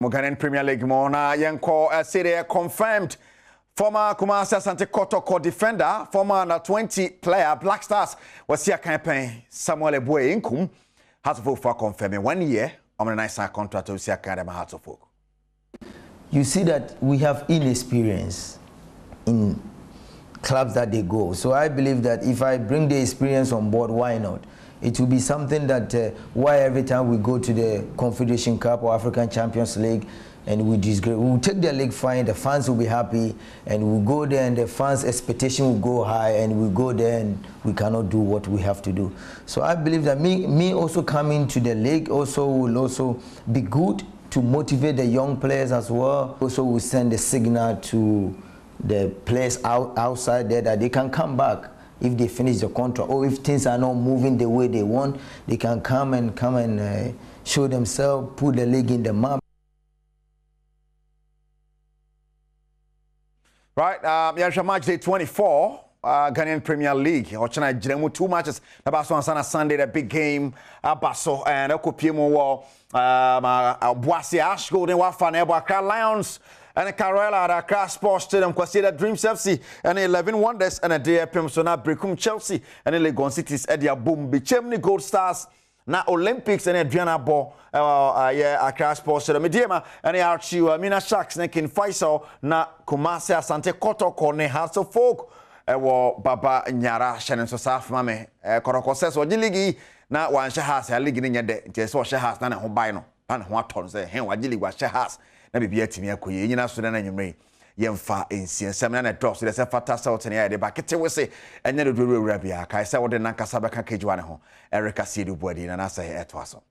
Muganen Premier League mo na yenko uh, Serie confirmed former Kumasi Asante Kotoko defender, former under 20 player Black Stars was here campaign Samuel Ebue Inkum has for confirming one year on a nice contract with Sia Academy Hearts of Oak. You see that we have inexperience in clubs that they go. So I believe that if I bring the experience on board, why not? It will be something that uh, why every time we go to the Confederation Cup or African Champions League and we we'll take the league fine, the fans will be happy, and we'll go there and the fans' expectation will go high, and we go there and we cannot do what we have to do. So I believe that me, me also coming to the league also will also be good to motivate the young players as well. Also, will send a signal to the players out, outside there that they can come back if they finish the contract or if things are not moving the way they want they can come and come and uh, show themselves put the league in the map. Right um, yɛhwɛ match day 24 uh, Ghanaian Premier League. Ochana Jiremu two matches. Nabaso on Sunday, the big game. Abaso and Okopiemo Wall. Um, uh, Boise Ash Golden Wafan Accra Lions. And Carola at Accra Sports Stadium. Kwasi the Dreams FC. And 11 Wonders. And a day Pim so now Berekum Chelsea. And Legon Cities Edia Boom. Bichemni Gold Stars. na olympics ne aduane abɔ ɛyɛ accra sports stadium mediema ɛne archiw mina sharks ne king faisal na kumase asante kɔtɔkɔ ne hearts of oak ɛwɔ baba nyara hyɛ ne nso saa afema me. Kɔrɔkɔ sɛ sɛ ɔgye league yi na wanhyɛ has a league no nyɛ dɛ. Nti sɛ ɔhyɛ has na ne ho ban no na ne ho atɔ no sɛ hen wagye league wahyɛ has na biribi atumi akɔ yie. Nyina so dɛ no anwummerɛ yi yɛmfa nsiasɛm na ne dɔ so dɛ sɛ fata sɛ wote ne yɛde ba kete wo se ɛnyɛ dodoɔ wura biaa. Kae sɛ wode nankasa bɛka kagyiwa ne ho. Ɛreka sie de na nasɛ ɛtoa so